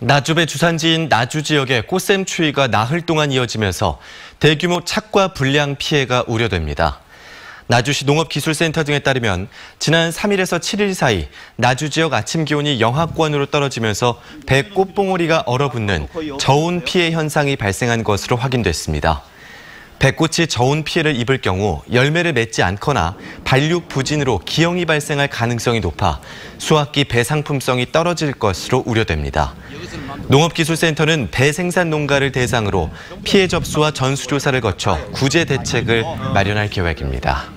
나주배 주산지인 나주 지역에 꽃샘 추위가 나흘 동안 이어지면서 대규모 착과 불량 피해가 우려됩니다. 나주시 농업기술센터 등에 따르면 지난 3일에서 7일 사이 나주 지역 아침 기온이 영하권으로 떨어지면서 배 꽃봉오리가 얼어붙는 저온 피해 현상이 발생한 것으로 확인됐습니다. 배꽃이 저온 피해를 입을 경우 열매를 맺지 않거나 반륙 부진으로 기형이 발생할 가능성이 높아 수확기 배 상품성이 떨어질 것으로 우려됩니다. 농업기술센터는 배 생산 농가를 대상으로 피해 접수와 전수조사를 거쳐 구제 대책을 마련할 계획입니다.